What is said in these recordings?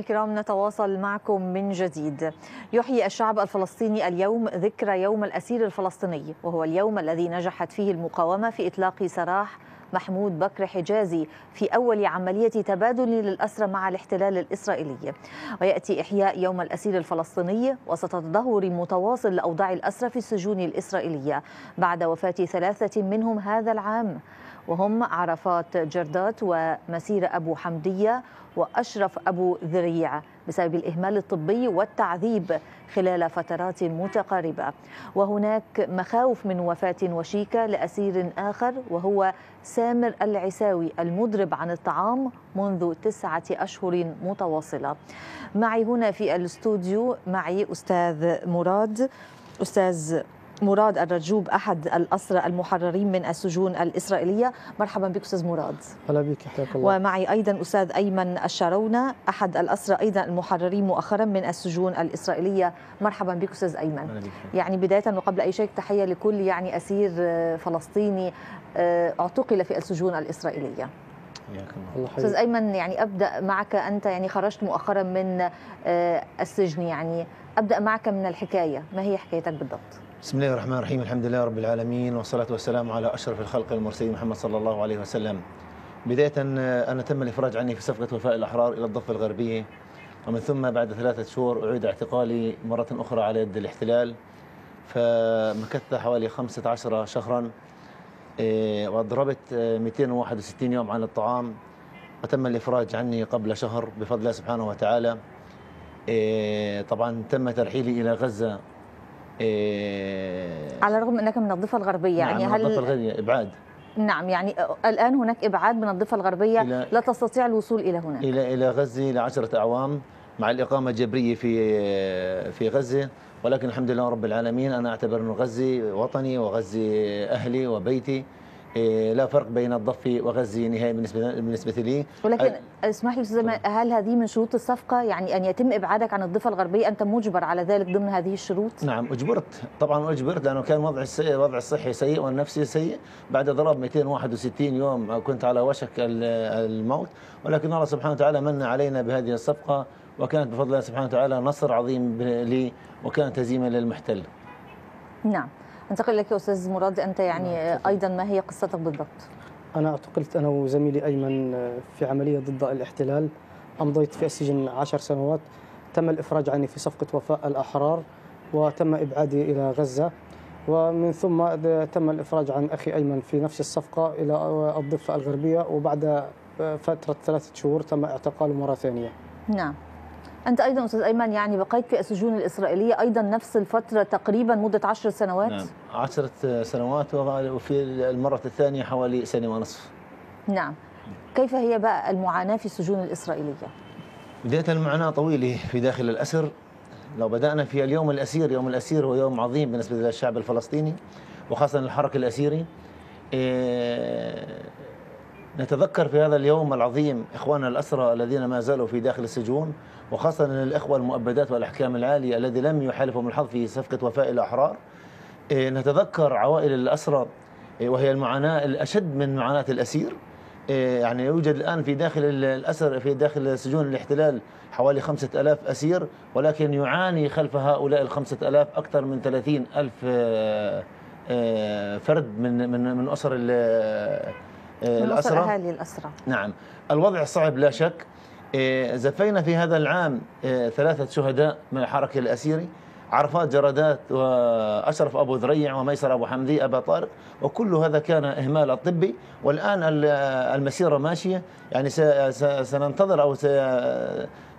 الكرام نتواصل معكم من جديد. يحيي الشعب الفلسطيني اليوم ذكرى يوم الأسير الفلسطيني وهو اليوم الذي نجحت فيه المقاومة في إطلاق سراح محمود بكر حجازي في أول عملية تبادل للأسرى مع الاحتلال الإسرائيلي. ويأتي إحياء يوم الأسير الفلسطيني وسط تدهور متواصل لأوضاع الأسرى في السجون الإسرائيلية. بعد وفاة ثلاثة منهم هذا العام وهم عرفات جردات ومسير أبو حمدية وأشرف أبو ذريع بسبب الإهمال الطبي والتعذيب خلال فترات متقاربة. وهناك مخاوف من وفاة وشيكة لأسير آخر وهو سامر العساوي المضرب عن الطعام منذ تسعة أشهر متواصلة. معي هنا في الاستوديو معي أستاذ مراد. أستاذ مراد الرجوب أحد الاسرى المحررين من السجون الإسرائيلية. مرحبا بك أستاذ مراد. أهلا بك حياك الله. ومعي أيضا أستاذ أيمن الشارونه أحد الاسرى أيضا المحررين مؤخرا من السجون الإسرائيلية. مرحبا بك أستاذ أيمن. يعني بداية وقبل أي شيء تحية لكل يعني أسير فلسطيني اعتقل في السجون الإسرائيلية. الله. أستاذ أيمن يعني أبدأ معك. أنت يعني خرجت مؤخرا من السجن يعني أبدأ معك من الحكاية. ما هي حكايتك بالضبط؟ بسم الله الرحمن الرحيم. الحمد لله رب العالمين والصلاة والسلام على أشرف الخلق المرسلين محمد صلى الله عليه وسلم. بداية أنا تم الإفراج عني في صفقة وفاء الأحرار إلى الضفة الغربية ومن ثم بعد ثلاثة شهور أعيد اعتقالي مرة أخرى على يد الاحتلال فمكثت حوالي 15 شهرا وضربت 261 يوم عن الطعام. وتم الإفراج عني قبل شهر بفضل الله سبحانه وتعالى. طبعا تم ترحيلي إلى غزة إيه. على الرغم إنك من الضفة الغربية نعم يعني من هل الضفه الغربية إبعاد. نعم يعني الآن هناك إبعاد من الضفة الغربية لا تستطيع الوصول إلى هناك. إلى إلى غزة لعشرة أعوام مع الإقامة الجبرية في في غزة. ولكن الحمد لله رب العالمين أنا أعتبر إنه غزة وطني وغزة أهلي وبيتي. لا فرق بين الضفة وغزة نهائي بالنسبة بالنسبة لي. ولكن اسمح لي أستاذ هل هذه من شروط الصفقة؟ يعني أن يتم إبعادك عن الضفة الغربية؟ أنت مجبر على ذلك ضمن هذه الشروط؟ نعم أجبرت. طبعا أجبرت لأنه كان وضع الوضع الصحي سيء والنفسي سيء بعد ضرب 261 يوم كنت على وشك الموت. ولكن الله سبحانه وتعالى من علينا بهذه الصفقة وكانت بفضل الله سبحانه وتعالى نصر عظيم لي وكانت هزيمة للمحتل. نعم. أنتقل لك أستاذ مراد أنت يعني أيضا ما هي قصتك بالضبط؟ أنا اعتقلت أنا وزميلي أيمن في عملية ضد الاحتلال أمضيت في السجن عشر سنوات تم الإفراج عني في صفقة وفاء الأحرار وتم إبعادي إلى غزة ومن ثم تم الإفراج عن أخي أيمن في نفس الصفقة إلى الضفة الغربية وبعد فترة ثلاثة شهور تم اعتقاله مرة ثانية. نعم. أنت أيضا أستاذ أيمن يعني بقيت في السجون الإسرائيلية أيضا نفس الفترة تقريبا مدة عشر سنوات؟ نعم عشرة سنوات وفي المرة الثانية حوالي سنة ونصف نعم. كيف هي بقى المعاناة في السجون الإسرائيلية؟ بداية المعاناة طويلة في داخل الأسر. لو بدأنا في اليوم الأسير يوم الأسير هو يوم عظيم بالنسبة للشعب الفلسطيني وخاصة الحركة الأسيري. إيه نتذكر في هذا اليوم العظيم إخواننا الأسرى الذين ما زالوا في داخل السجون وخاصة الإخوة المؤبدات والأحكام العالية الذي لم يحالفهم الحظ في صفقة وفاء الأحرار نتذكر عوائل الأسرى وهي المعاناة الأشد من معاناة الأسير. يعني يوجد الآن في داخل الأسر في داخل سجون الاحتلال حوالي خمسة ألاف أسير ولكن يعاني خلف هؤلاء الخمسة ألاف أكثر من ثلاثين ألف فرد من من من أسر الأسرة أهالي الأسرة نعم. الوضع صعب لا شك. زفينا في هذا العام ثلاثة شهداء من الحركة الأسيري عرفات جردات وأشرف أبو ذريع وميسر أبو حمدي أبا طارق وكل هذا كان إهمال الطبي. والآن المسيرة ماشية يعني سننتظر أو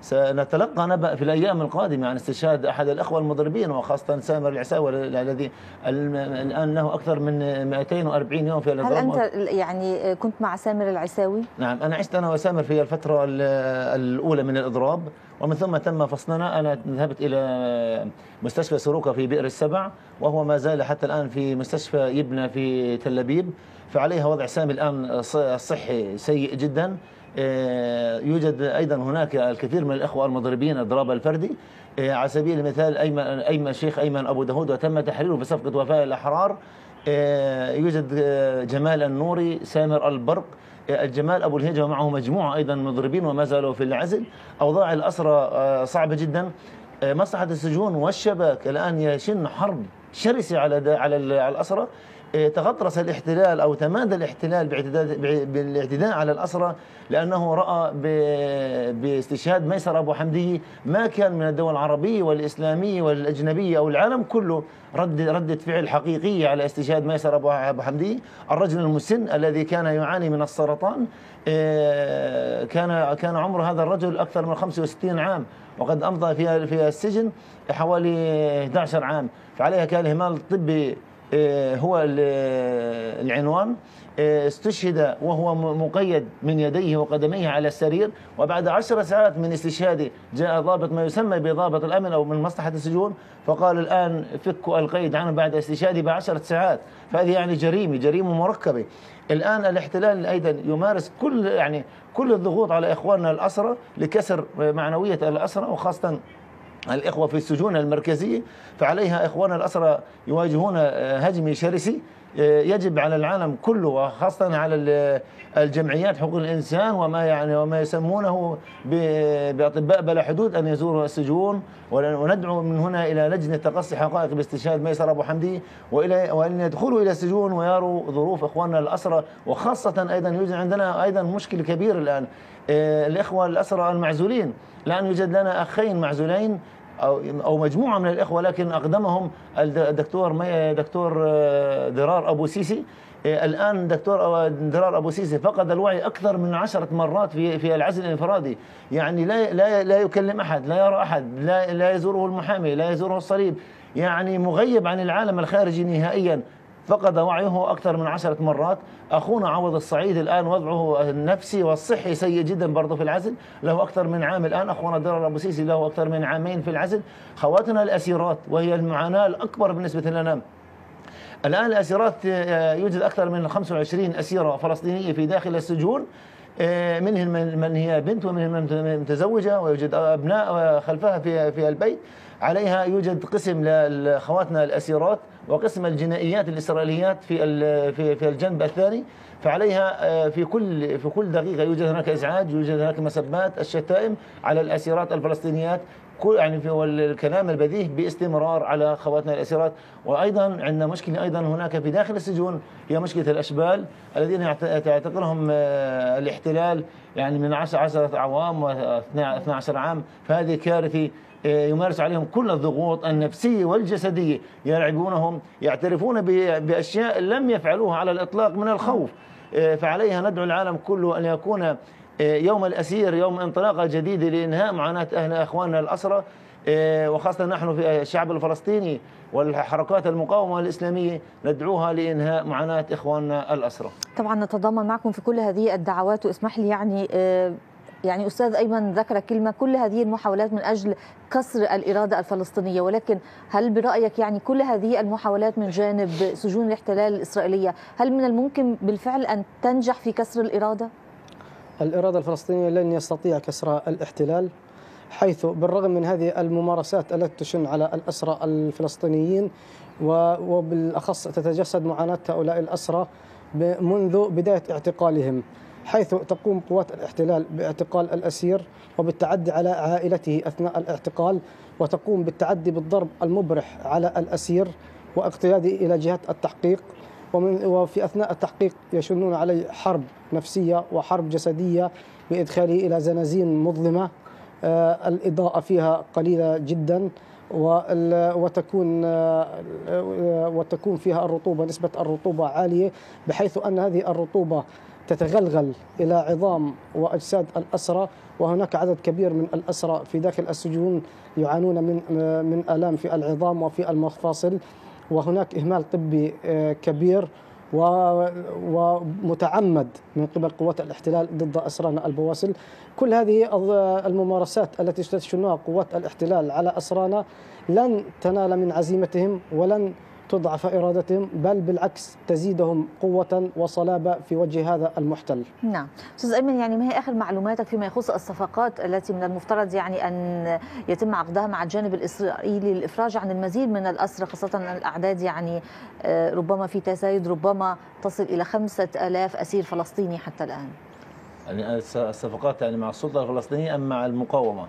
سنتلقى نبأ في الأيام القادمة عن استشهاد أحد الأخوة المضربين وخاصة سامر العساوي الذي الآن له أكثر من 240 يوم في هل أنت يعني كنت مع سامر العساوي؟ نعم أنا عشت أنا وسامر في الفترة الأولى من الإضراب ومن ثم تم فصلنا. أنا ذهبت إلى مستشفى سروكا في بئر السبع وهو ما زال حتى الآن في مستشفى يبنى في تل أبيب. فعليها وضع سامي الآن الصحي سيء جدا. يوجد أيضا هناك الكثير من الإخوة المضربين الضراب الفردي على سبيل المثال ايمن أيمن الشيخ أيمن أبو داود وتم تحريره بصفقة وفاء الأحرار. يوجد جمال النوري سامر البرق. الجمال أبو الهيجة ومعه مجموعة أيضا مضربين وما زالوا في العزل. أوضاع الأسرى صعبة جدا. مصلحة السجون والشبك الآن يشن حرب شرسة على على الأسرى. تغطرس الاحتلال أو تمادى الاحتلال بالاعتداء على الأسرى لأنه رأى باستشهاد ميسر أبو حمدي ما كان من الدول العربية والإسلامية والأجنبية أو العالم كله رد ردة فعل حقيقية على استشهاد ميسر ابو حمدي. الرجل المسن الذي كان يعاني من السرطان آه، كان كان عمر هذا الرجل أكثر من 65 عام وقد أمضى في في السجن حوالي 11 عام. فعليها كان الاهمال الطبي هو العنوان. آه، استشهد وهو مقيد من يديه وقدميه على السرير وبعد عشر ساعات من استشهاده جاء ضابط ما يسمى بضابط الأمن أو من مصلحة السجون فقال الآن فكوا القيد عنه بعد استشهاده بعشرة ساعات. فهذه يعني جريمة جريمة مركبة. الآن الاحتلال أيضا يمارس كل يعني كل الضغوط على إخواننا الأسرى لكسر معنوية الأسرى وخاصة الإخوة في السجون المركزية فعليها إخوان الأسرى يواجهون آه، هجم شرسي آه، يجب على العالم كله وخاصة على الجمعيات حقوق الإنسان وما يعني وما يسمونه بأطباء بلا حدود أن يزوروا السجون. وندعو من هنا إلى لجنة تقصي حقائق باستشهاد ميسر أبو حمدي وإلى وأن يدخلوا إلى السجون ويروا ظروف إخواننا الأسرى وخاصة أيضا يوجد عندنا أيضا مشكل كبير الآن آه، الإخوة الأسرى المعزولين. الآن يوجد لنا أخين معزولين أو أو مجموعة من الإخوة لكن أقدمهم الدكتور دكتور آه، درار أبو سيسي. آه، الآن دكتور درار أبو سيسي فقد الوعي أكثر من عشرة مرات في في العزل الانفرادي. يعني لا لا لا يكلم أحد لا يرى أحد لا لا يزوره المحامي لا يزوره الصليب. يعني مغيب عن العالم الخارجي نهائيا. فقد وعيه أكثر من عشرة مرات. أخونا عوض الصعيد الآن وضعه النفسي والصحي سيء جدا برضه في العزل. له أكثر من عام الآن. أخونا درر أبو سيسي له أكثر من عامين في العزل. خواتنا الأسيرات وهي المعاناة الأكبر بالنسبة لنا الآن الأسيرات آه، يوجد أكثر من 25 أسيرة فلسطينية في داخل السجون. آه، منهم من هي بنت ومنهم من متزوجة ويوجد أبناء خلفها في في البيت. عليها يوجد قسم لخواتنا الأسيرات. وقسم الجنائيات الإسرائيليات في في في الجنب الثاني فعليها آه، في كل في كل دقيقة يوجد هناك إزعاج يوجد هناك مسبات الشتائم على الأسيرات الفلسطينيات كل يعني في الكلام البذيء باستمرار على خواتنا الأسيرات. وأيضا عندنا مشكلة أيضا هناك في داخل السجون هي مشكلة الأشبال الذين يعتقلهم آه، الاحتلال يعني من 10 10 اعوام و 12 عام فهذه كارثة يمارس عليهم كل الضغوط النفسية والجسدية. يرعبونهم يعترفون بأشياء لم يفعلوها على الإطلاق من الخوف. آه، فعليها ندعو العالم كله أن يكون آه، يوم الأسير يوم انطلاقة جديدة لإنهاء معاناة أهل أخواننا الأسرى وخاصة نحن في الشعب الفلسطيني والحركات المقاومة الإسلامية ندعوها لإنهاء معاناة إخواننا الأسرى طبعا نتضامن معكم في كل هذه الدعوات. واسمح لي يعني يعني أستاذ أيمن ذكر كلمة كل هذه المحاولات من أجل كسر الإرادة الفلسطينية ولكن هل برأيك يعني كل هذه المحاولات من جانب سجون الاحتلال الإسرائيلية هل من الممكن بالفعل أن تنجح في كسر الإرادة؟ الإرادة الفلسطينية لن يستطيع كسر الاحتلال حيث بالرغم من هذه الممارسات التي تشن على الأسرى الفلسطينيين وبالأخص تتجسد معاناة هؤلاء الأسرى منذ بداية اعتقالهم حيث تقوم قوات الاحتلال باعتقال الأسير وبالتعدي على عائلته أثناء الاعتقال وتقوم بالتعدي بالضرب المبرح على الأسير واقتياده إلى جهات التحقيق. ومن وفي أثناء التحقيق يشنون عليه حرب نفسية وحرب جسدية بإدخاله إلى زنازين مظلمة. آه الإضاءة فيها قليلة جدا وتكون آه، وتكون فيها الرطوبة نسبة الرطوبة عالية بحيث أن هذه الرطوبة تتغلغل إلى عظام وأجساد الأسرى وهناك عدد كبير من الأسرى في داخل السجون يعانون من من آلام في العظام وفي المفاصل وهناك إهمال طبي آه، كبير ومتعمد من قبل قوات الاحتلال ضد أسرانا البواسل. كل هذه الممارسات التي تشنها قوات الاحتلال على أسرانا لن تنال من عزيمتهم ولن تضعف إرادتهم بل بالعكس تزيدهم قوة وصلابة في وجه هذا المحتل. نعم. أستاذ أيمن يعني ما هي آخر معلوماتك فيما يخص الصفقات التي من المفترض يعني أن يتم عقدها مع الجانب الإسرائيلي للإفراج عن المزيد من الأسرى خاصة أن الأعداد يعني آه، ربما في تزايد ربما تصل إلى خمسة ألاف أسير فلسطيني حتى الآن؟ يعني الصفقات يعني مع السلطة الفلسطينية أم مع المقاومة؟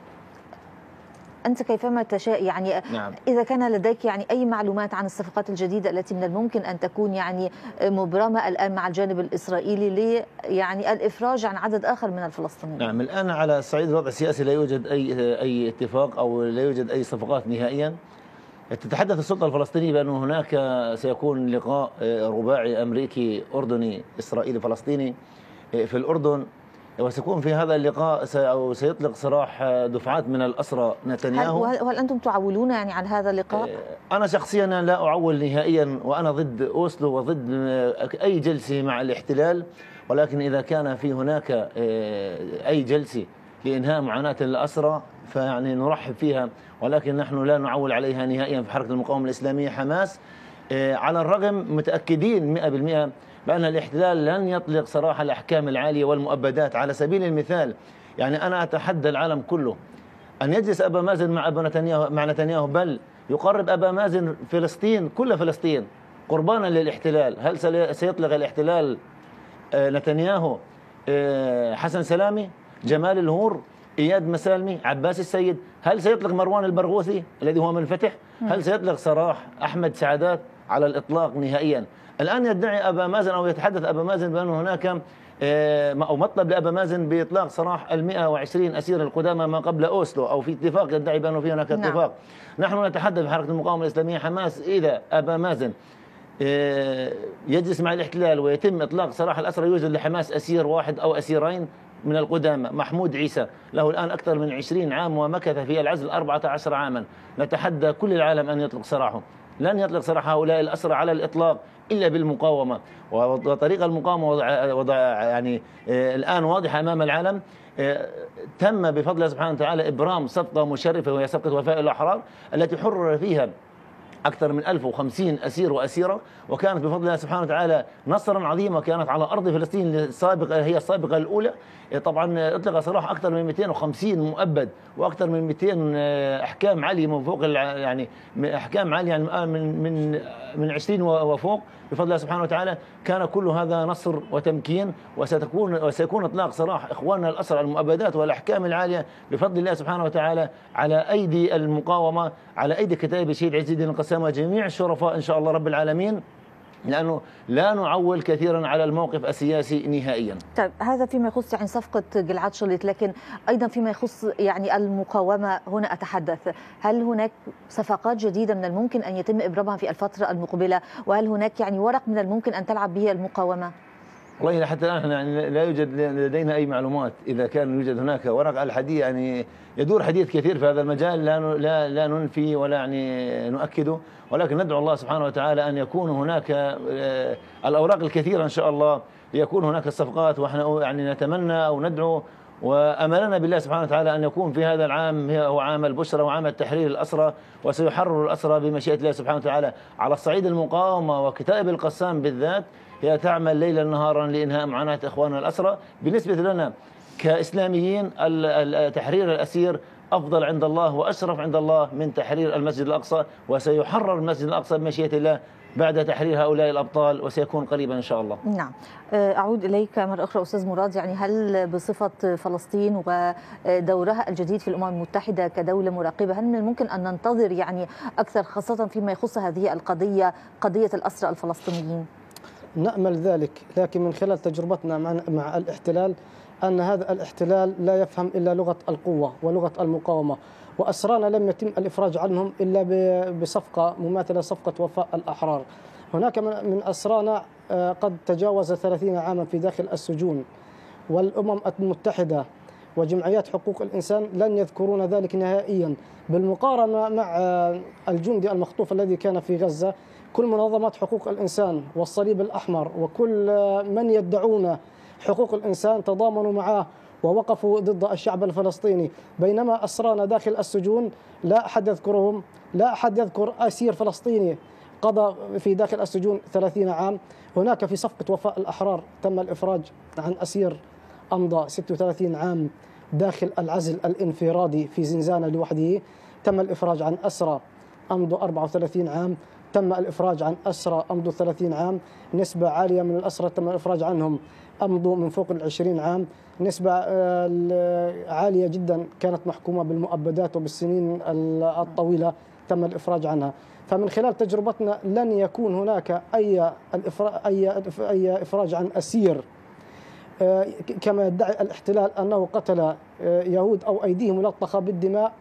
أنت كيفما تشاء. يعني نعم. إذا كان لديك يعني أي معلومات عن الصفقات الجديدة التي من الممكن أن تكون يعني مبرمة الآن مع الجانب الإسرائيلي ل يعني الإفراج عن عدد آخر من الفلسطينيين؟ نعم الآن على صعيد الوضع السياسي لا يوجد أي أي اتفاق أو لا يوجد أي صفقات نهائيا. تتحدث السلطة الفلسطينية بأن هناك سيكون لقاء رباعي أمريكي أردني إسرائيلي فلسطيني في الأردن. وسيكون في هذا اللقاء أو سيطلق سراح دفعات من الأسرى نتنياهو هل, هل أنتم تعولون يعني عن هذا اللقاء؟ أنا شخصيا لا أعول نهائيا وأنا ضد أوسلو وضد أي جلسة مع الاحتلال ولكن إذا كان في هناك أي جلسة لإنهاء معاناة الأسرى فيعني نرحب فيها ولكن نحن لا نعول عليها نهائيا في حركة المقاومة الإسلامية حماس على الرغم متأكدين 100% بأن الاحتلال لن يطلق صراحة الأحكام العالية والمؤبدات. على سبيل المثال يعني أنا أتحدى العالم كله أن يجلس أبا مازن مع أبا نتنياهو مع نتنياهو بل يقرب أبا مازن فلسطين كل فلسطين قربانا للاحتلال. هل سيطلق الاحتلال نتنياهو حسن سلامي جمال الهور إياد مسالمي عباس السيد؟ هل سيطلق مروان البرغوثي الذي هو من الفتح هل سيطلق صراح أحمد سعادات على الإطلاق نهائيا؟ الآن يدعي أبا مازن أو يتحدث أبا مازن بأن هناك أو مطلب لأبا مازن بإطلاق سراح ال 120 أسير القدامى ما قبل أوسلو أو في اتفاق يدعي بأنه في هناك اتفاق. نعم. نحن نتحدث في حركة المقاومة الإسلامية حماس إذا أبا مازن يجلس مع الاحتلال ويتم إطلاق سراح الأسرى يوجد لحماس أسير واحد أو أسيرين من القدامى. محمود عيسى له الآن أكثر من عشرين عام ومكث في العزل أربعة عشر عاما. نتحدى كل العالم أن يطلق سراحه لن يطلق سراح هؤلاء الأسرى على الإطلاق. إلا بالمقاومة. وطريق المقاومة وضع, وضع يعني الآن واضحة أمام العالم تم بفضل الله سبحانه وتعالى إبرام صفقة مشرفة وهي صفقة وفاء الأحرار التي حرر فيها أكثر من 1050 أسير وأسيرة وكانت بفضل الله سبحانه وتعالى نصرا عظيما كانت على أرض فلسطين السابقة هي السابقة الأولى. طبعا أطلق سراح أكثر من 250 مؤبد وأكثر من 200 أحكام عالية من فوق يعني أحكام عالية يعني من من من 20 وفوق. بفضل الله سبحانه وتعالى كان كل هذا نصر وتمكين وستكون وسيكون إطلاق سراح إخواننا الأسرى المؤبدات والأحكام العالية بفضل الله سبحانه وتعالى على أيدي المقاومة على أيدي كتائب الشهيد عز الدين القسام وجميع الشرفاء إن شاء الله رب العالمين. لأنه لا نعول كثيرا على الموقف السياسي نهائيا. طيب هذا فيما يخص يعني صفقة جلعاد شليط لكن أيضا فيما يخص يعني المقاومة هنا أتحدث، هل هناك صفقات جديدة من الممكن أن يتم إبرامها في الفترة المقبلة؟ وهل هناك يعني ورق من الممكن أن تلعب به المقاومة؟ والله حتى الآن يعني لا يوجد لدينا أي معلومات إذا كان يوجد هناك ورق الحديث يعني يدور حديث كثير في هذا المجال لا لا لا ننفي ولا يعني نؤكده ولكن ندعو الله سبحانه وتعالى أن يكون هناك الأوراق الكثيرة إن شاء الله ليكون هناك الصفقات ونحن يعني نتمنى أو ندعو وأملنا بالله سبحانه وتعالى أن يكون في هذا العام هو عام البشرى وعام التحرير الأسرى وسيحرر الأسرى بمشيئة الله سبحانه وتعالى على الصعيد المقاومة وكتائب القسام بالذات هي تعمل ليلا نهارا لإنهاء معاناة إخواننا الأسرى بالنسبة لنا كإسلاميين تحرير الأسير أفضل عند الله وأشرف عند الله من تحرير المسجد الأقصى وسيحرر المسجد الأقصى بمشيئة الله بعد تحرير هؤلاء الأبطال وسيكون قريبا إن شاء الله. نعم. أعود إليك مرة أخرى أستاذ مراد يعني هل بصفة فلسطين ودورها الجديد في الأمم المتحدة كدولة مراقبة هل من الممكن أن ننتظر يعني أكثر خاصة فيما يخص هذه القضية قضية الأسرى الفلسطينيين؟ نأمل ذلك لكن من خلال تجربتنا مع, الاحتلال أن هذا الاحتلال لا يفهم إلا لغة القوة ولغة المقاومة وأسرانا لم يتم الإفراج عنهم إلا بصفقة مماثلة صفقة وفاء الأحرار. هناك من أسرانا قد تجاوز 30 عاما في داخل السجون والأمم المتحدة وجمعيات حقوق الإنسان لن يذكرون ذلك نهائيا. بالمقارنة مع الجندي المخطوف الذي كان في غزة كل منظمات حقوق الإنسان والصليب الأحمر وكل من يدعون حقوق الإنسان تضامنوا معه ووقفوا ضد الشعب الفلسطيني. بينما أسرانا داخل السجون لا أحد يذكرهم لا أحد يذكر أسير فلسطيني قضى في داخل السجون 30 عام. هناك في صفقة وفاء الأحرار تم الإفراج عن أسير أمضى 36 عام داخل العزل الانفرادي في زنزانة لوحده. تم الإفراج عن أسرى أمضوا 34 عام. تم الإفراج عن أسرى أمضوا 30 عام نسبة عالية من الأسرى تم الإفراج عنهم أمضوا من فوق ال 20 عام نسبة آه، عالية جدا كانت محكومة بالمؤبدات وبالسنين الطويلة تم الإفراج عنها. فمن خلال تجربتنا لن يكون هناك أي أي إفراج عن أسير. آه، كما يدعي الاحتلال أنه قتل آه، يهود أو أيديهم ملطخة بالدماء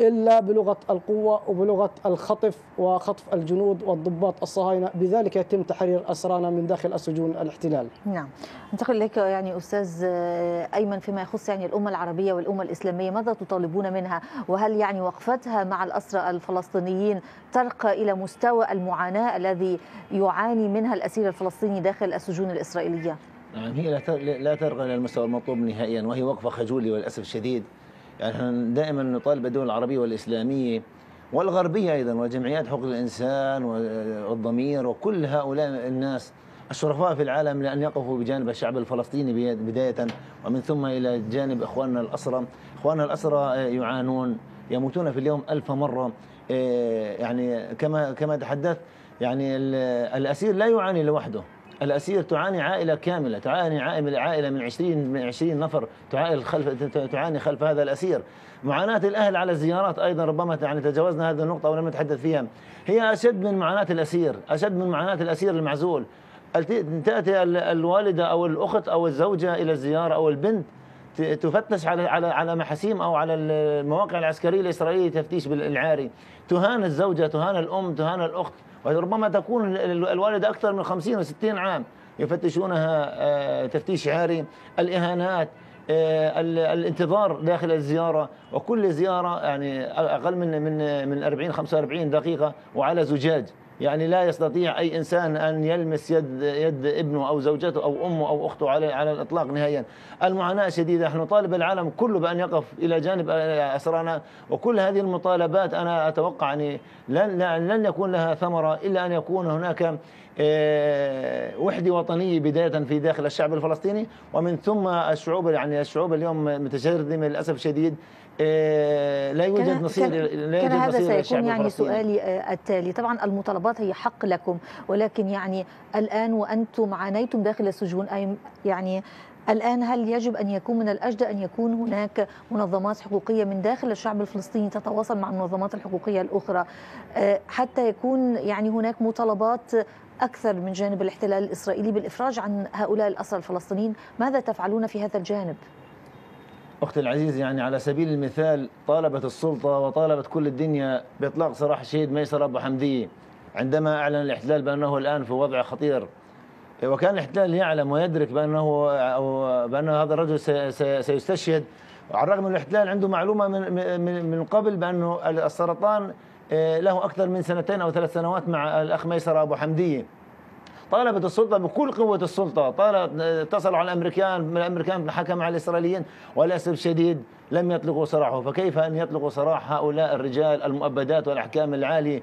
إلا بلغة القوة وبلغة الخطف وخطف الجنود والضباط الصهاينة. بذلك يتم تحرير أسرانا من داخل السجون الاحتلال. نعم. أنتقل إليك يعني أستاذ أيمن فيما يخص يعني الأمة العربية والأمة الإسلامية. ماذا تطالبون منها؟ وهل يعني وقفتها مع الأسرى الفلسطينيين ترقى إلى مستوى المعاناة الذي يعاني منها الأسير الفلسطيني داخل السجون الإسرائيلية؟ نعم هي لا ترقى إلى المستوى المطلوب نهائيا وهي وقفة خجولة للأسف الشديد. يعني إحنا دائما نطالب الدول العربية والإسلامية والغربية أيضا وجمعيات حقوق الإنسان والضمير وكل هؤلاء الناس الشرفاء في العالم لأن يقفوا بجانب الشعب الفلسطيني بداية ومن ثم إلى جانب إخواننا الأسرى، إخواننا الأسرى يعانون يموتون في اليوم ألف مرة. إيه، يعني كما كما تحدثت يعني الأسير لا يعاني لوحده. الأسير تعاني عائلة كاملة تعاني عائلة من 20 من 20 نفر تعاني خلف تعاني خلف هذا الأسير. معاناة الأهل على الزيارات أيضا ربما يعني تجاوزنا هذه النقطة ولم نتحدث فيها. هي أشد من معاناة الأسير أشد من معاناة الأسير المعزول. تأتي الوالدة أو الأخت أو الزوجة إلى الزيارة أو البنت تفتش على على على محاسيم أو على المواقع العسكرية الإسرائيلية تفتيش بالعاري. تهان الزوجة تهان الأم تهان الأخت. وربما تكون الوالدة أكثر من 50 و60 عام. يفتشونها آه، تفتيش عاري الإهانات آه، الانتظار داخل الزيارة. وكل زيارة يعني أقل من من من 40 45 دقيقة وعلى زجاج. يعني لا يستطيع أي إنسان أن يلمس يد يد ابنه أو زوجته أو أمه أو أخته على على الإطلاق نهائيا. المعاناة شديده، نحن نطالب العالم كله بأن يقف إلى جانب أسرانا وكل هذه المطالبات أنا أتوقع يعني لن لن يكون لها ثمرة إلا أن يكون هناك آه، وحده وطنيه بداية في داخل الشعب الفلسطيني ومن ثم الشعوب يعني الشعوب اليوم متجردة للاسف الشديد لا يوجد مصير لا يوجد كان هذا سيكون يعني سؤالي آه، التالي. طبعا المطالبات هي حق لكم ولكن يعني الآن وأنتم عانيتم داخل السجون أي يعني الآن هل يجب أن يكون من الأجدى أن يكون هناك منظمات حقوقية من داخل الشعب الفلسطيني تتواصل مع المنظمات الحقوقية الأخرى؟ آه، حتى يكون يعني هناك مطالبات أكثر من جانب الاحتلال الإسرائيلي بالإفراج عن هؤلاء الأسرى الفلسطينيين ماذا تفعلون في هذا الجانب؟ أختي العزيزة يعني على سبيل المثال طالبت السلطة وطالبت كل الدنيا بإطلاق سراح الشهيد ميسر أبو حمدية عندما أعلن الاحتلال بأنه الآن في وضع خطير. وكان الاحتلال يعلم ويدرك بأنه أو بأن هذا الرجل سيستشهد. على الرغم من الاحتلال عنده معلومة من من قبل بأنه السرطان آه، له أكثر من سنتين أو ثلاث سنوات مع الأخ ميسر أبو حمدية طالبت السلطة بكل قوة السلطة. طالبت اتصلوا على الأمريكان الأمريكان حكم على الإسرائيليين وللأسف الشديد لم يطلقوا سراحه. فكيف أن يطلقوا سراح هؤلاء الرجال المؤبدات والأحكام العالية؟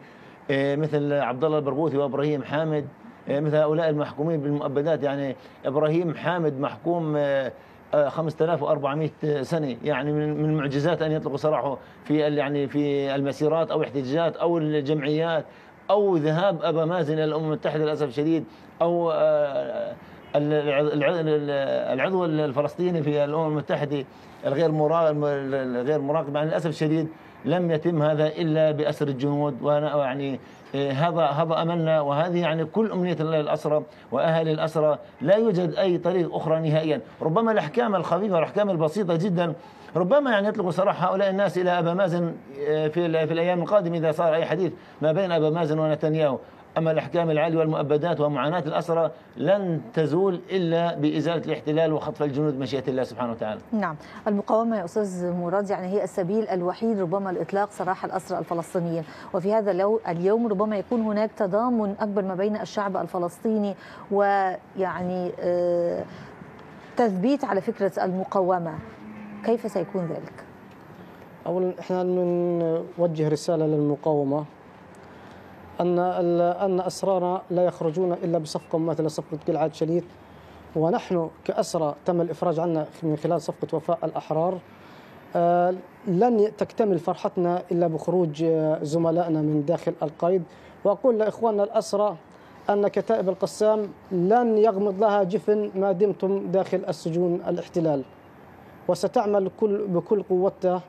إيه، مثل عبد الله البرغوثي وإبراهيم حامد. إيه، مثل هؤلاء المحكومين بالمؤبدات. يعني إبراهيم حامد محكوم 5400 إيه، سنة. يعني من المعجزات أن يطلقوا سراحه في يعني في المسيرات أو الاحتجاجات أو الجمعيات. أو ذهاب أبا مازن إلى الأمم المتحدة للأسف الشديد أو آه، العضو الفلسطيني في الأمم المتحدة الغير الغير مراقب يعني للاسف الشديد لم يتم هذا إلا بأسر الجنود. وأنا يعني آه، هذا هذا أملنا. وهذه يعني كل أمنية الأسرى واهالي الأسرى لا يوجد أي طريق أخرى نهائيا. ربما الأحكام الخفيفة والأحكام البسيطة جدا ربما يعني يطلق سراح هؤلاء الناس إلى أبا مازن آه، في في الأيام القادمة إذا صار أي حديث ما بين أبا مازن ونتنياهو. أما الأحكام العالية والمؤبدات ومعاناة الأسرى لن تزول إلا بإزالة الاحتلال وخطف الجنود مشيئة الله سبحانه وتعالى. نعم. المقاومة يا أستاذ مراد يعني هي السبيل الوحيد ربما لإطلاق سراح الأسرى الفلسطينيين. وفي هذا اليوم ربما يكون هناك تضامن أكبر ما بين الشعب الفلسطيني ويعني آه، تثبيت على فكرة المقاومة. كيف سيكون ذلك؟ اولا إحنا نوجه رسالة للمقاومة أن أن اسرانا لا يخرجون إلا بصفقة مثل صفقة جلعاد شليت ونحن كاسرى تم الإفراج عنا من خلال صفقة وفاء الأحرار. آه، لن تكتمل فرحتنا إلا بخروج زملائنا من داخل القيد وأقول لإخواننا الأسرى أن كتائب القسام لن يغمض لها جفن ما دمتم داخل السجون الاحتلال. وستعمل كل بكل قوتها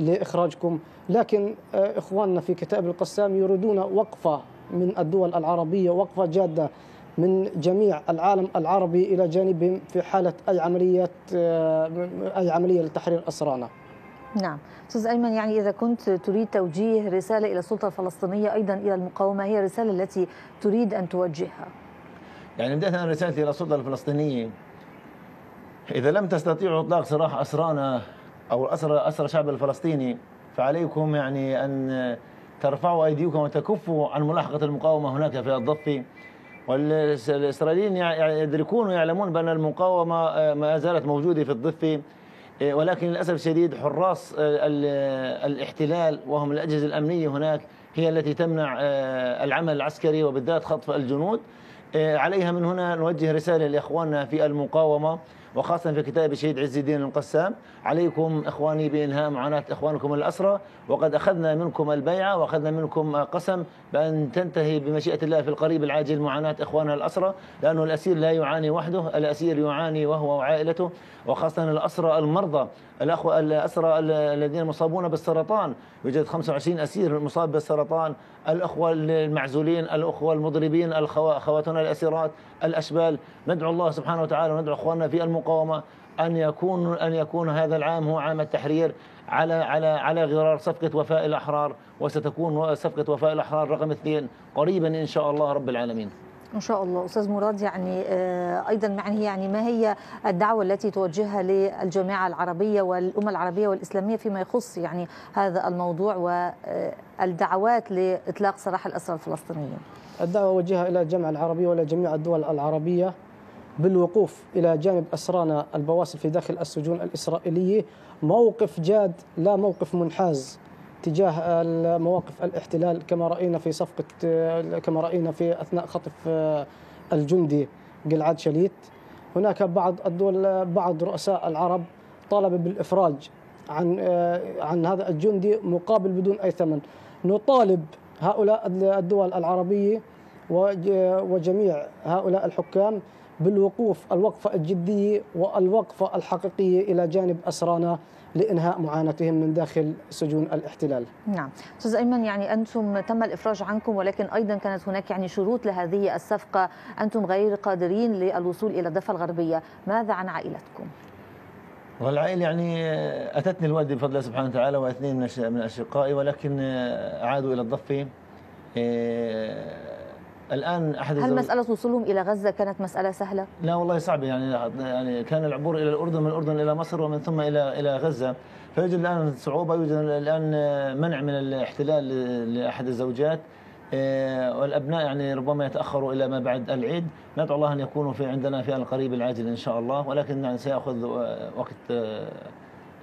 لإخراجكم. لكن آه، إخواننا في كتائب القسام يريدون وقفة من الدول العربية وقفة جادة من جميع العالم العربي إلى جانبهم في حالة أي عملية آه، أي عملية لتحرير أسرانا. نعم. أستاذ ايمن يعني إذا كنت تريد توجيه رسالة إلى السلطة الفلسطينية أيضا إلى المقاومة هي الرسالة التي تريد أن توجهها؟ يعني بداية أنا رسالتي إلى السلطة الفلسطينية إذا لم تستطيعوا إطلاق سراح أسرانا أو أسرى أسرى الشعب الفلسطيني فعليكم يعني أن ترفعوا أيديكم وتكفوا عن ملاحقة المقاومة هناك في الضفة. والإسرائيليين يدركون ويعلمون بأن المقاومة آه، ما زالت موجودة في الضفة. آه، ولكن للأسف الشديد حراس آه، الاحتلال وهم الأجهزة الأمنية هناك هي التي تمنع العمل العسكري وبالذات خطف الجنود. عليها من هنا نوجه رسالة لإخواننا في المقاومة. وخاصة في كتاب الشهيد عز الدين القسام عليكم إخواني بإنهاء معاناة إخوانكم الأسرى وقد أخذنا منكم البيعة وأخذنا منكم قسم بأن تنتهي بمشيئة الله في القريب العاجل معاناة إخواننا الأسرى لأنه الأسير لا يعاني وحده الأسير يعاني وهو وعائلته وخاصة الأسرى المرضى الأخوة الأسرى الذين مصابون بالسرطان يوجد 25 أسير مصاب بالسرطان الأخوة المعزولين الأخوة المضربين أخواتنا الأسيرات الأشبال ندعو الله سبحانه وتعالى وندعو أخواننا في المقاومة أن يكون أن يكون هذا العام هو عام التحرير على على على غرار صفقة وفاء الأحرار وستكون صفقة وفاء الأحرار رقم اثنين قريبا إن شاء الله رب العالمين. إن شاء الله. أستاذ مراد يعني آه، أيضا يعني يعني ما هي الدعوة التي توجهها للجامعة العربية والأمة العربية والإسلامية فيما يخص يعني هذا الموضوع والدعوات لإطلاق سراح الأسرى الفلسطينيين؟ الدعوة وجهها إلى الجامعة العربية وإلى جميع الدول العربية بالوقوف إلى جانب أسرانا البواسل في داخل السجون الإسرائيلية. موقف جاد لا موقف منحاز تجاه مواقف الاحتلال كما رأينا في صفقة كما رأينا في أثناء خطف الجندي قلعاد شليت. هناك بعض الدول بعض رؤساء العرب طالب بالإفراج عن عن هذا الجندي مقابل بدون أي ثمن. نطالب هؤلاء الدول العربية وجميع هؤلاء الحكام بالوقوف الوقفة الجدية والوقفة الحقيقية إلى جانب أسرانا لإنهاء معاناتهم من داخل سجون الاحتلال. نعم. أستاذ أيمن يعني أنتم تم الإفراج عنكم ولكن أيضا كانت هناك يعني شروط لهذه الصفقة. أنتم غير قادرين للوصول إلى الضفة الغربية. ماذا عن عائلتكم؟ والعائلة يعني أتتني الوالدة بفضل الله سبحانه وتعالى واثنين من أشقائي ولكن عادوا إلى الضفة. إيه، الآن أحد هل مسألة وصولهم إلى غزة كانت مسألة سهلة؟ لا والله صعبة يعني يعني كان العبور إلى الأردن من الأردن إلى مصر ومن ثم إلى إلى غزة. فيوجد الآن صعوبة يوجد الآن منع من الاحتلال لأحد الزوجات. آه، والأبناء يعني ربما يتأخروا إلى ما بعد العيد. ندعو الله أن يكونوا في عندنا في القريب العاجل إن شاء الله ولكن يعني سيأخذ وقت آه،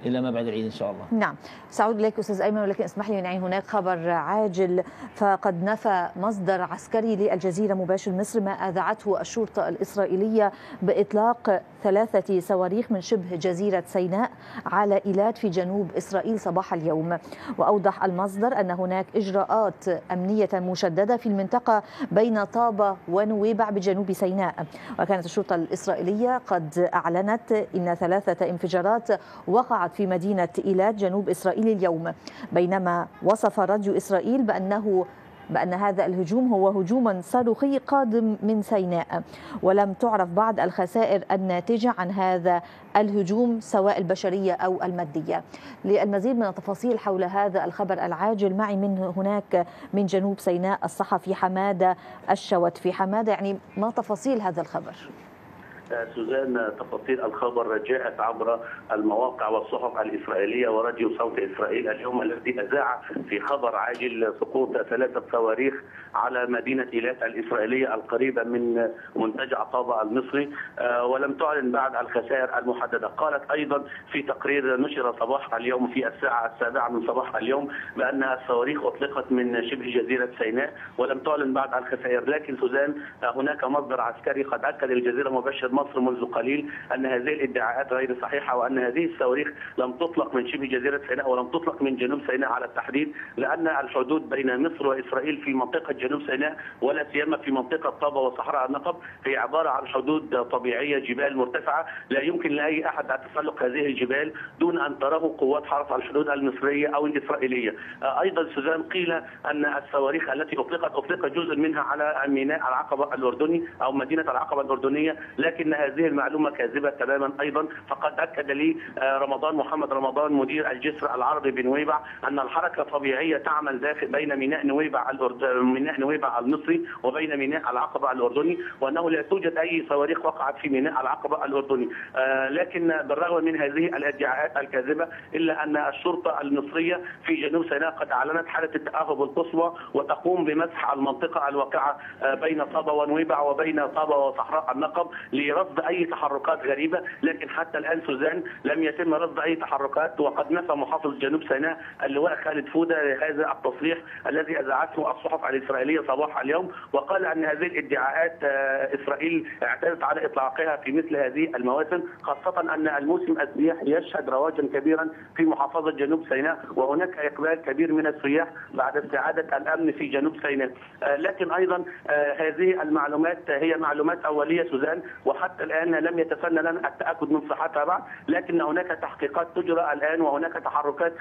إلى ما بعد العيد إن شاء الله. نعم، سأعود اليك أستاذ أيمن ولكن اسمح لي يعني هناك خبر عاجل. فقد نفى مصدر عسكري للجزيرة مباشر مصر ما اذاعته الشرطة الإسرائيلية بإطلاق ثلاثة صواريخ من شبه جزيرة سيناء على إيلات في جنوب إسرائيل صباح اليوم، وأوضح المصدر أن هناك إجراءات أمنية مشددة في المنطقة بين طابة ونويبع بجنوب سيناء، وكانت الشرطة الإسرائيلية قد أعلنت إن ثلاثة انفجارات وقعت في مدينة إيلات جنوب إسرائيل اليوم بينما وصف راديو إسرائيل بأنه بأن هذا الهجوم هو هجوما صاروخي قادم من سيناء. ولم تعرف بعد الخسائر الناتجة عن هذا الهجوم سواء البشرية أو المادية. للمزيد من التفاصيل حول هذا الخبر العاجل معي من هناك من جنوب سيناء الصحفي حمادة الشوت. في حمادة يعني ما تفاصيل هذا الخبر؟ سوزان تفاصيل الخبر جاءت عبر المواقع والصحف الإسرائيلية وراديو صوت إسرائيل اليوم الذي أذاع في خبر عاجل سقوط ثلاثة صواريخ على مدينة إيلات الإسرائيلية القريبة من منتجع طابة المصري. آه، ولم تعلن بعد الخسائر المحددة. قالت أيضا في تقرير نشر صباح اليوم في الساعة السابعة من صباح اليوم بأن الصواريخ أطلقت من شبه جزيرة سيناء ولم تعلن بعد الخسائر. لكن سوزان آه، هناك مصدر عسكري قد أكد الجزيرة مباشر مصر منذ قليل أن هذه الادعاءات غير صحيحة وأن هذه الصواريخ لم تطلق من شبه جزيرة سيناء ولم تطلق من جنوب سيناء على التحديد لأن الحدود بين مصر وإسرائيل في منطقة جنوب سيناء ولا سيما في منطقة طابا وصحراء النقب هي عبارة عن حدود طبيعية جبال مرتفعة لا يمكن لأي أحد تسلق هذه الجبال دون أن تراه قوات حرس الحدود المصرية أو الإسرائيلية. أيضا سوزان قيل أن الصواريخ التي أطلقت أطلق جزء منها على ميناء العقبة الأردني أو مدينة العقبة الأردنية لكن هذه المعلومة كاذبة تماما أيضا. فقد أكد لي رمضان محمد رمضان مدير الجسر العربي بنويبع أن الحركة طبيعيه تعمل داخل بين ميناء نويبع ميناء نويبع المصري وبين ميناء العقبة الأردني وأنه لا توجد أي صواريخ وقعت في ميناء العقبة الأردني. لكن بالرغم من هذه الإدعاءات الكاذبة إلا أن الشرطة المصرية في جنوب سيناء قد أعلنت حالة التأهب القصوى وتقوم بمسح المنطقة الواقعة بين طابا ونويبع وبين طابا وصحراء النقب لرصد أي تحركات غريبة لكن حتى الآن سوزان لم يتم رصد أي تحركات وقد نفى محافظ جنوب سيناء اللواء خالد فودة هذا التصريح الذي أذاعته الصحف الإسرائيلية صباح اليوم وقال أن هذه الادعاءات إسرائيل اعتادت على إطلاقها في مثل هذه المواسم خاصة أن الموسم السياحي يشهد رواجا كبيرا في محافظة جنوب سيناء وهناك إقبال كبير من السياح بعد استعادة الأمن في جنوب سيناء. لكن أيضا هذه المعلومات هي معلومات أولية سوزان وحتى الآن لم يتسنى لنا التأكد من صحتها بعد لكن هناك تحقيقات تجرى الآن وهناك تحركات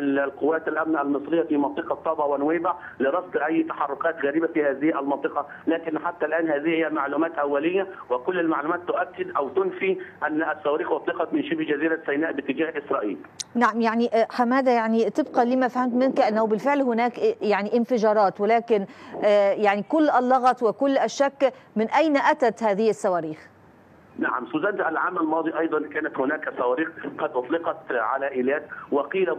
للقوات الأمن المصرية في منطقة طابا ونويبع لرصد أي تحركات غريبة في هذه المنطقة لكن حتى الآن هذه هي معلومات أولية وكل المعلومات تؤكد أو تنفي أن الصواريخ أطلقت من شبه جزيرة سيناء باتجاه إسرائيل. نعم يعني حمادة يعني طبقا لما فهمت منك أنه بالفعل هناك يعني انفجارات ولكن يعني كل اللغط وكل الشك من أين أتت هذه tawari. نعم سوزان العام الماضي أيضا كانت هناك صواريخ قد أطلقت على إيلات وقيل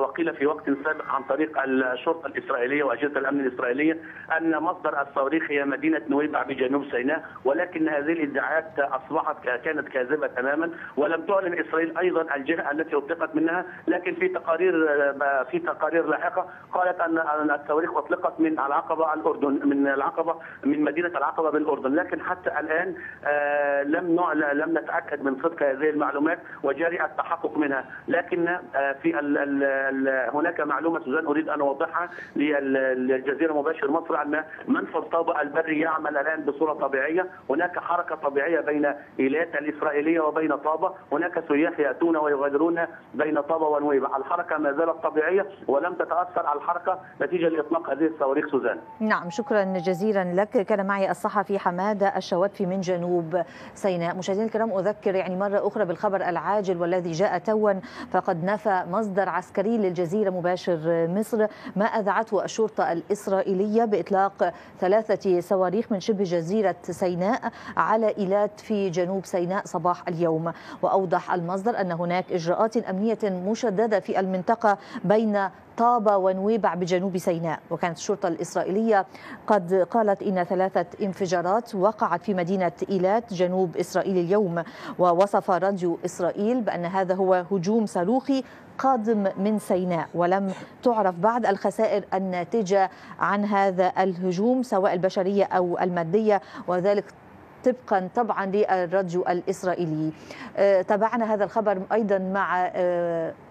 وقيل في وقت سابق عن طريق الشرطة الإسرائيلية وأجهزة الأمن الإسرائيلية أن مصدر الصواريخ هي مدينة نويبع بجنوب سيناء ولكن هذه الإدعاءات أصبحت كانت كاذبة تماما ولم تعلن إسرائيل أيضا الجهة التي أطلقت منها لكن في تقارير في تقارير لاحقة قالت ان الصواريخ أطلقت من العقبة الأردن من العقبة من مدينة العقبة بالأردن لكن حتى الآن لم لم نتأكد من صدق هذه المعلومات وجاري التحقق منها. لكن في ال ال ال هناك معلومة سوزان أريد أن أوضحها للجزيرة مباشر مصر أن منفذ طابا البري يعمل الآن بصورة طبيعية. هناك حركة طبيعية بين ايلات الإسرائيلية وبين طابا هناك سياح يأتون ويغادرون بين طابا ونويبع. الحركة ما زالت طبيعية ولم تتأثر الحركة نتيجة لإطلاق هذه الصواريخ سوزان. نعم شكرا جزيلا لك. كان معي الصحفي حمادة الشواتفي من جنوب سيناء. مشاهدينا الكرام أذكر يعني مرة أخرى بالخبر العاجل والذي جاء توا فقد نفى مصدر عسكري للجزيرة مباشر مصر ما اذاعته الشرطة الإسرائيلية بإطلاق ثلاثة صواريخ من شبه جزيرة سيناء على إيلات في جنوب سيناء صباح اليوم. وأوضح المصدر أن هناك إجراءات أمنية مشددة في المنطقة بين طابة ونويبع بجنوب سيناء وكانت الشرطة الإسرائيلية قد قالت إن ثلاثة انفجارات وقعت في مدينة إيلات جنوب إسرائيل اليوم. ووصف راديو إسرائيل بأن هذا هو هجوم صاروخي قادم من سيناء ولم تعرف بعد الخسائر الناتجة عن هذا الهجوم سواء البشرية أو المادية وذلك طبقا طبعا للراديو الإسرائيلي. تابعنا هذا الخبر أيضا مع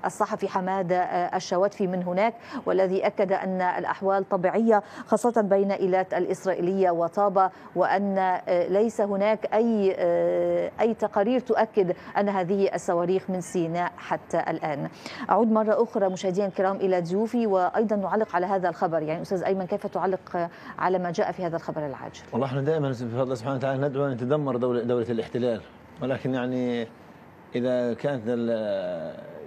الصحفي حمادة الشواتفي من هناك والذي أكد أن الأحوال طبيعية خاصة بين إيلات الإسرائيلية وطابا وأن ليس هناك أي أي تقارير تؤكد أن هذه الصواريخ من سيناء حتى الآن. أعود مرة أخرى مشاهدينا الكرام إلى ضيوفي وأيضا نعلق على هذا الخبر يعني أستاذ أيمن كيف تعلق على ما جاء في هذا الخبر العاجل؟ والله إحنا دائما بفضل الله سبحانه وتعالى ندعو أن تدمر دوله دولة الاحتلال ولكن يعني إذا كانت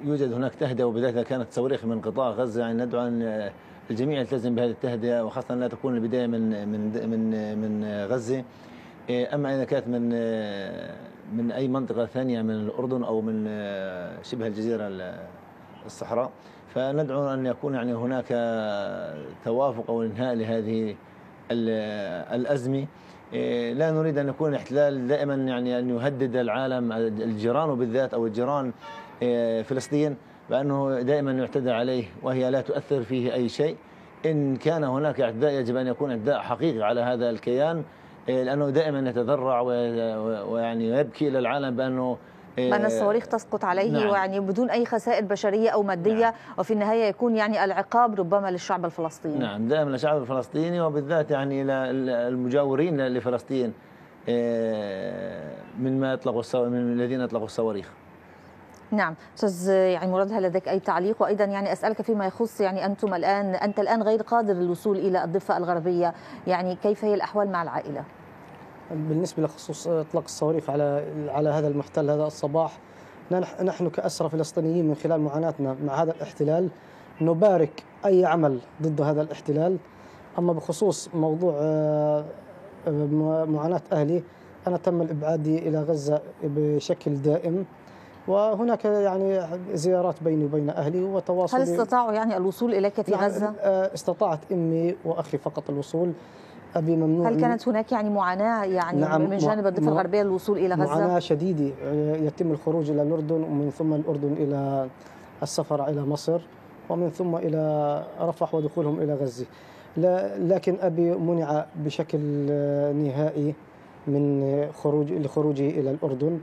يوجد هناك تهدئة وبدايتها كانت صواريخ من قطاع غزة يعني ندعو أن الجميع يلتزم بهذه التهدئة وخاصة لا تكون البداية من من من من غزة. أما إذا كانت من من أي منطقة ثانية من الأردن أو من شبه الجزيرة الصحراء فندعو أن يكون يعني هناك توافق أو إنهاء لهذه الأزمة. لا نريد أن يكون الاحتلال دائما يعني أن يهدد العالم الجيران وبالذات أو الجيران فلسطين بأنه دائما يعتدى عليه وهي لا تؤثر فيه أي شيء. إن كان هناك اعتداء يجب أن يكون اعتداء حقيقي على هذا الكيان إيه، لأنه دائما يتذرع ويعني يبكي إلى العالم إيه، بأن الصواريخ تسقط عليه نعم. ويعني بدون أي خسائر بشرية أو مادية نعم. وفي النهاية يكون يعني العقاب ربما للشعب الفلسطيني نعم دائما للشعب الفلسطيني وبالذات يعني للمجاورين لفلسطين إيه، من ما يطلقوا الصو... من الذين يطلقوا الصواريخ نعم أستاذ يعني مراد هل لديك أي تعليق وأيضا يعني أسألك فيما يخص يعني أنتم الآن أنت الآن غير قادر للوصول إلى الضفة الغربية يعني كيف هي الأحوال مع العائلة بالنسبة لخصوص إطلاق الصواريخ على على هذا المحتل هذا الصباح نح- نحن كأسرى فلسطينيين من خلال معاناتنا مع هذا الاحتلال نبارك أي عمل ضد هذا الاحتلال. أما بخصوص موضوع آه، معاناة أهلي أنا تم الإبعاد إلى غزة بشكل دائم وهناك يعني زيارات بيني وبين أهلي وتواصل هل استطاعوا يعني الوصول إليك في نعم، غزة؟ آه، استطاعت أمي وأخي فقط الوصول. أبي ممنوع هل كانت هناك يعني معاناة يعني نعم، من جانب الضفة مع- الغربية للوصول إلى غزة؟ معاناة شديدة آه، يتم الخروج إلى الأردن ومن ثم الأردن إلى السفر إلى مصر ومن ثم إلى رفح ودخولهم إلى غزة. لا- لكن أبي منع بشكل آه، نهائي من خروج لخروجه إلى الأردن.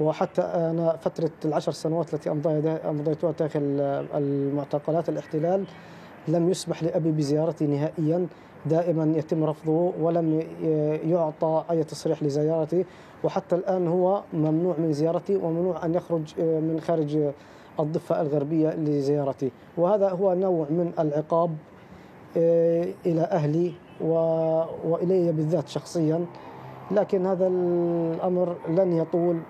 وحتى أنا فترة العشر سنوات التي أمضي- أمضيتها داخل آه، المعتقلات الاحتلال لم يسمح لأبي بزيارتي نهائيا. دائما يتم رفضه ولم يعطى أي تصريح لزيارتي وحتى الآن هو ممنوع من زيارتي وممنوع أن يخرج آه، من خارج الضفة الغربية لزيارتي وهذا هو نوع من العقاب آه، إلى أهلي وإلي بالذات شخصيا. لكن هذا الأمر لن يطول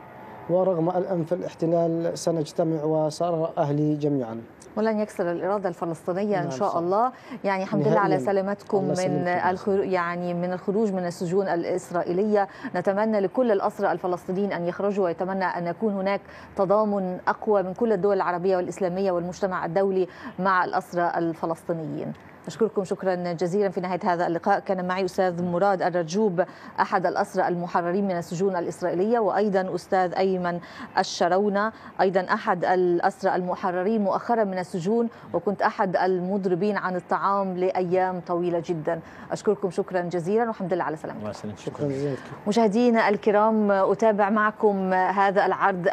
ورغم الأنف الاحتلال سنجتمع وسأرى أهلي جميعا. ولن يكسر الإرادة الفلسطينية إن نعم، شاء. الله يعني الحمد لله على. سلامتكم من. الخروج يعني من الخروج من السجون الإسرائيلية نتمنى لكل الاسرى الفلسطينيين أن يخرجوا ويتمنى أن يكون هناك تضامن أقوى من كل الدول العربية والإسلامية والمجتمع الدولي مع الاسرى الفلسطينيين أشكركم شكرا جزيلا. في نهاية هذا اللقاء كان معي أستاذ مراد الرجوب أحد الأسرى المحررين من السجون الإسرائيلية وأيضا أستاذ أيمن الشرونة أيضا أحد الأسرى المحررين مؤخرا من السجون وكنت أحد المضربين عن الطعام لأيام طويلة جدا. أشكركم شكرا جزيلا والحمد لله على سلامتكم. شكرا جزيلا. مشاهدينا الكرام أتابع معكم هذا العرض